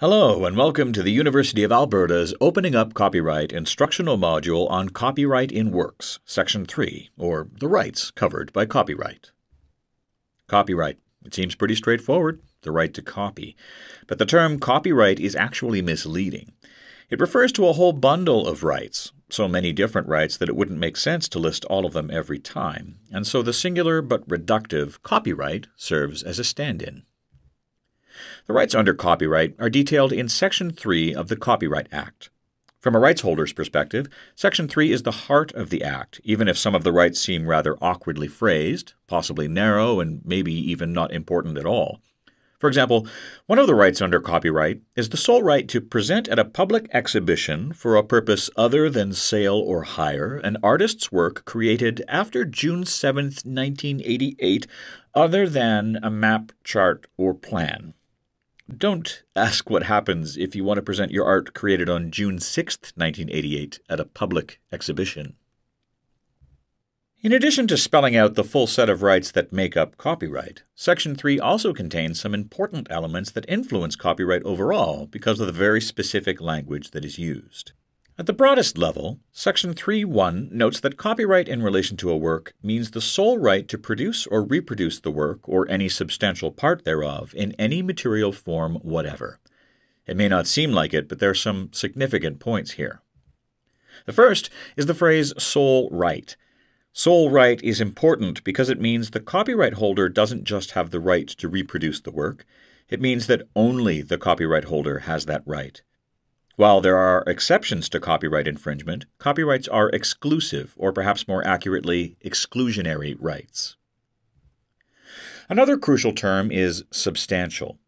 Hello, and welcome to the University of Alberta's Opening Up Copyright instructional module on Copyright in Works, Section 3, or the rights covered by copyright. Copyright. It seems pretty straightforward, the right to copy. But the term copyright is actually misleading. It refers to a whole bundle of rights, so many different rights that it wouldn't make sense to list all of them every time, and so the singular but reductive copyright serves as a stand in. The rights under copyright are detailed in Section 3 of the Copyright Act. From a rights holder's perspective, Section 3 is the heart of the Act, even if some of the rights seem rather awkwardly phrased, possibly narrow, and maybe even not important at all. For example, one of the rights under copyright is the sole right to present at a public exhibition for a purpose other than sale or hire an artist's work created after June 7, 1988, other than a map, chart, or plan. Don't ask what happens if you want to present your art created on June 6, 1988, at a public exhibition. In addition to spelling out the full set of rights that make up copyright, Section 3 also contains some important elements that influence copyright overall because of the very specific language that is used. At the broadest level, Section 3.1 notes that copyright in relation to a work means the sole right to produce or reproduce the work or any substantial part thereof in any material form whatever. It may not seem like it, but there are some significant points here. The first is the phrase sole right. Sole right is important because it means the copyright holder doesn't just have the right to reproduce the work, it means that only the copyright holder has that right. While there are exceptions to copyright infringement, copyrights are exclusive, or perhaps more accurately, exclusionary rights. Another crucial term is substantial.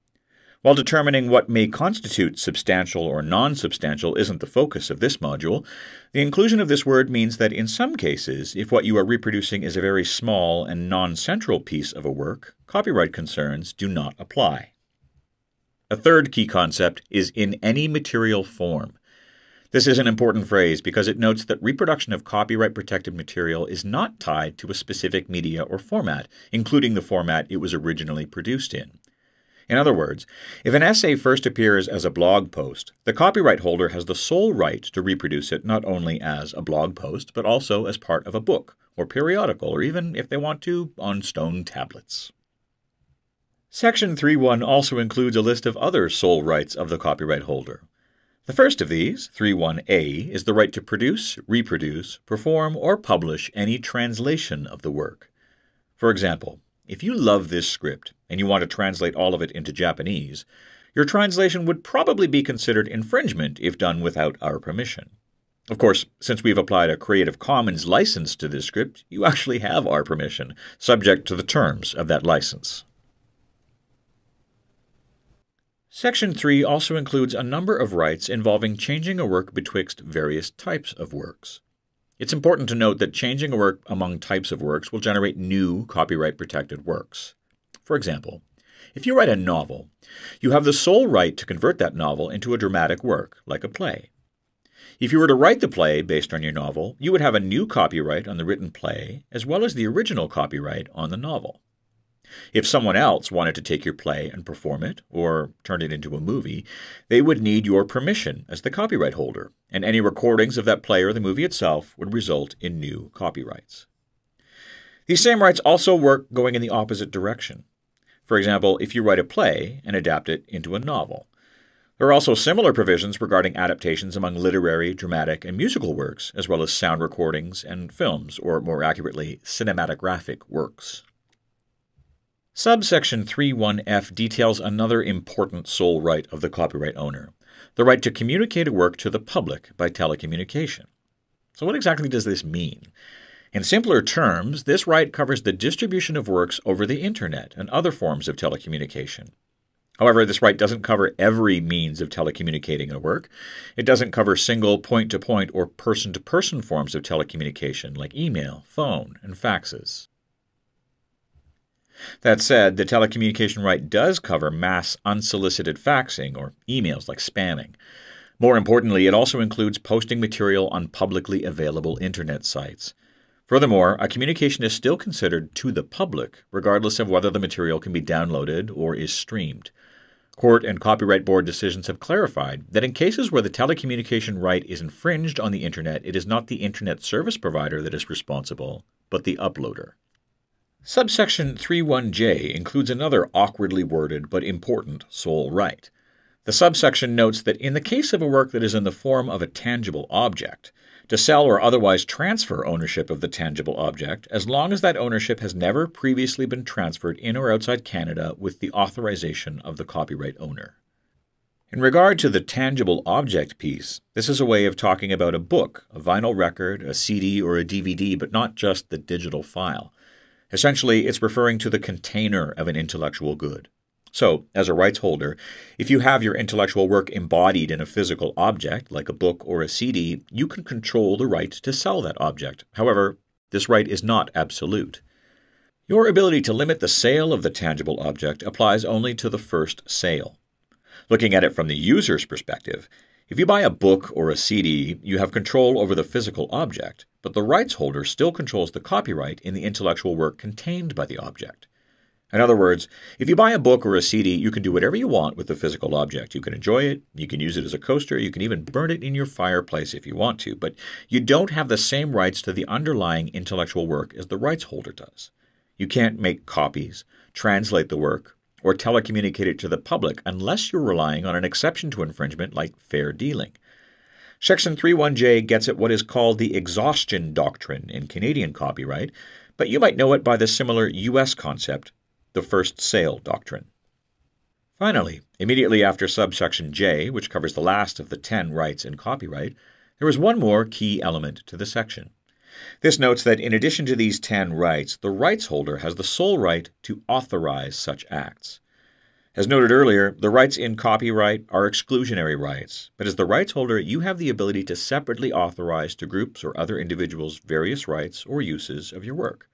While determining what may constitute substantial or non substantial isn't the focus of this module, the inclusion of this word means that in some cases, if what you are reproducing is a very small and non central piece of a work, copyright concerns do not apply. A third key concept is in any material form. This is an important phrase because it notes that reproduction of copyright protected material is not tied to a specific media or format, including the format it was originally produced in. In other words, if an essay first appears as a blog post, the copyright holder has the sole right to reproduce it not only as a blog post, but also as part of a book, or periodical, or even, if they want to, on stone tablets. Section 3.1 also includes a list of other sole rights of the copyright holder. The first of these, 3.1a, is the right to produce, reproduce, perform, or publish any translation of the work. For example, if you love this script and you want to translate all of it into Japanese, your translation would probably be considered infringement if done without our permission. Of course, since we've applied a Creative Commons license to this script, you actually have our permission, subject to the terms of that license. Section 3 also includes a number of rights involving changing a work betwixt various types of works. It's important to note that changing a work among types of works will generate new copyright protected works. For example, if you write a novel, you have the sole right to convert that novel into a dramatic work, like a play. If you were to write the play based on your novel, you would have a new copyright on the written play as well as the original copyright on the novel. If someone else wanted to take your play and perform it, or turn it into a movie, they would need your permission as the copyright holder, and any recordings of that play or the movie itself would result in new copyrights. These same rights also work going in the opposite direction. For example, if you write a play and adapt it into a novel. There are also similar provisions regarding adaptations among literary, dramatic, and musical works, as well as sound recordings and films, or more accurately, cinematographic works. Subsection 3.1f details another important sole right of the copyright owner the right to communicate a work to the public by telecommunication. So, what exactly does this mean? In simpler terms, this right covers the distribution of works over the Internet and other forms of telecommunication. However, this right doesn't cover every means of telecommunicating a work. It doesn't cover single point to point or person to person forms of telecommunication like email, phone, and faxes. That said, the telecommunication right does cover mass unsolicited faxing or emails like spamming. More importantly, it also includes posting material on publicly available internet sites. Furthermore, a communication is still considered to the public, regardless of whether the material can be downloaded or is streamed. Court and Copyright Board decisions have clarified that in cases where the telecommunication right is infringed on the Internet, it is not the Internet service provider that is responsible, but the uploader. Subsection 31J includes another awkwardly worded but important sole right. The subsection notes that in the case of a work that is in the form of a tangible object, to sell or otherwise transfer ownership of the tangible object, as long as that ownership has never previously been transferred in or outside Canada with the authorization of the copyright owner. In regard to the tangible object piece, this is a way of talking about a book, a vinyl record, a CD, or a DVD, but not just the digital file. Essentially, it's referring to the container of an intellectual good. So, as a rights holder, if you have your intellectual work embodied in a physical object, like a book or a CD, you can control the right to sell that object. However, this right is not absolute. Your ability to limit the sale of the tangible object applies only to the first sale. Looking at it from the user's perspective, if you buy a book or a CD, you have control over the physical object, but the rights holder still controls the copyright in the intellectual work contained by the object. In other words, if you buy a book or a CD, you can do whatever you want with the physical object. You can enjoy it, you can use it as a coaster, you can even burn it in your fireplace if you want to, but you don't have the same rights to the underlying intellectual work as the rights holder does. You can't make copies, translate the work, or telecommunicate it to the public unless you're relying on an exception to infringement like fair dealing. Section 31J gets at what is called the exhaustion doctrine in Canadian copyright, but you might know it by the similar U.S. concept the first sale doctrine. Finally, immediately after subsection J, which covers the last of the ten rights in copyright, there is one more key element to the section. This notes that in addition to these ten rights, the rights holder has the sole right to authorize such acts. As noted earlier, the rights in copyright are exclusionary rights, but as the rights holder, you have the ability to separately authorize to groups or other individuals various rights or uses of your work.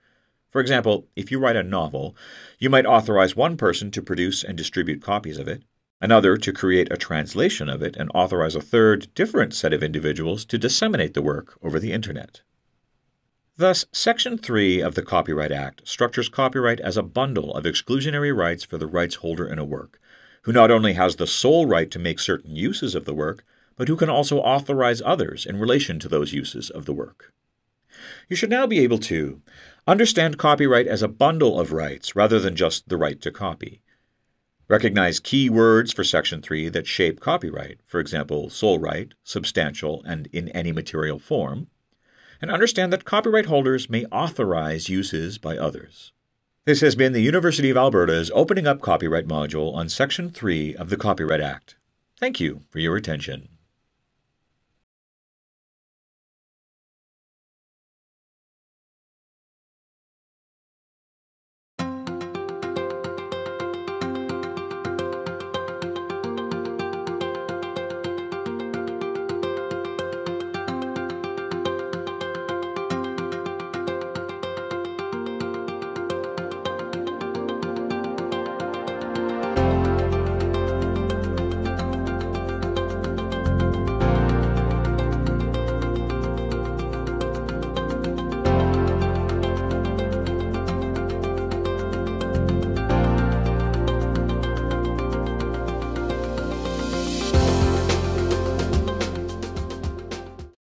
For example, if you write a novel, you might authorize one person to produce and distribute copies of it, another to create a translation of it, and authorize a third, different set of individuals to disseminate the work over the Internet. Thus, Section 3 of the Copyright Act structures copyright as a bundle of exclusionary rights for the rights holder in a work, who not only has the sole right to make certain uses of the work, but who can also authorize others in relation to those uses of the work. You should now be able to understand copyright as a bundle of rights rather than just the right to copy. Recognize key words for Section 3 that shape copyright, for example, sole right, substantial, and in any material form, and understand that copyright holders may authorize uses by others. This has been the University of Alberta's Opening Up Copyright module on Section 3 of the Copyright Act. Thank you for your attention.